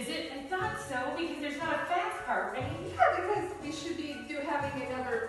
Is it? I thought so because there's not a fast part, right? Yeah, because we should be do having another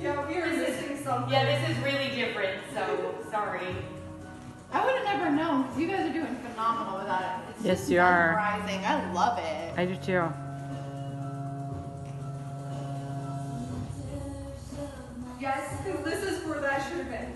Yeah, we are This is- something. Yeah, this is really different, so sorry. I would have never known because you guys are doing phenomenal without it. It's Yes, you are. mesmerizing. I love it. I do too. Yes, this is where that should have been.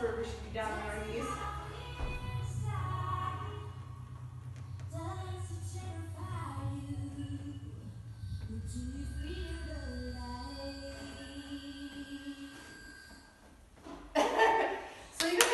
We should be down on our knees.